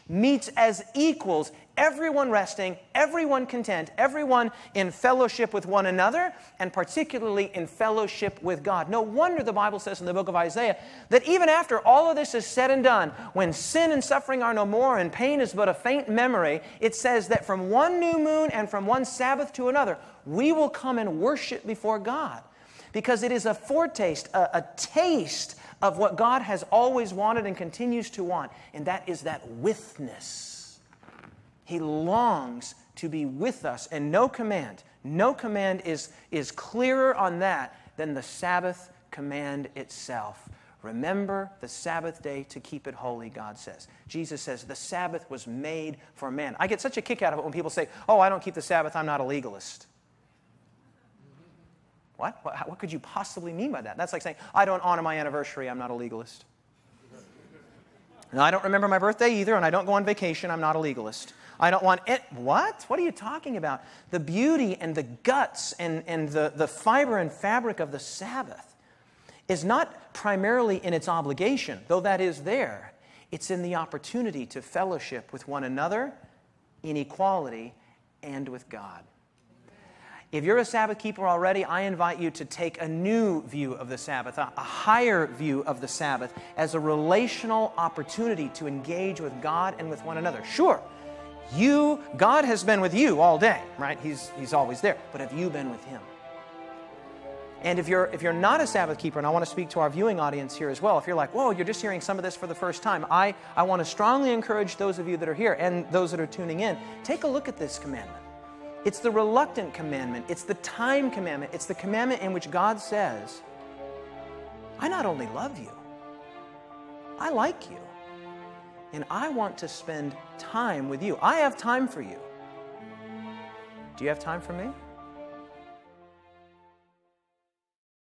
meets as equals, everyone resting, everyone content, everyone in fellowship with one another, and particularly in fellowship with God. No wonder the Bible says in the book of Isaiah that even after all of this is said and done, when sin and suffering are no more and pain is but a faint memory, it says that from one new moon and from one Sabbath to another, we will come and worship before God. Because it is a foretaste, a, a taste of what God has always wanted and continues to want, and that is that withness. He longs to be with us, and no command, no command is, is clearer on that than the Sabbath command itself. Remember the Sabbath day to keep it holy, God says. Jesus says the Sabbath was made for man. I get such a kick out of it when people say, Oh, I don't keep the Sabbath, I'm not a legalist. What? what? What could you possibly mean by that? That's like saying, I don't honor my anniversary, I'm not a legalist. And I don't remember my birthday either, and I don't go on vacation, I'm not a legalist. I don't want it. What? What are you talking about? The beauty and the guts and, and the, the fiber and fabric of the Sabbath is not primarily in its obligation, though that is there. It's in the opportunity to fellowship with one another in equality and with God. If you're a Sabbath keeper already, I invite you to take a new view of the Sabbath, a, higher view of the Sabbath, as a relational opportunity to engage with God and with one another. Sure, you, God has been with you all day, right? He's, he's always there. But have you been with Him? And if you're, if you're not a Sabbath keeper, and I want to speak to our viewing audience here as well, if you're like, whoa, you're just hearing some of this for the first time, I, I want to strongly encourage those of you that are here and those that are tuning in, take a look at this commandment. It's the reluctant commandment, it's the time commandment, it's the commandment in which God says, I not only love you, I like you, and I want to spend time with you. I have time for you. Do you have time for me?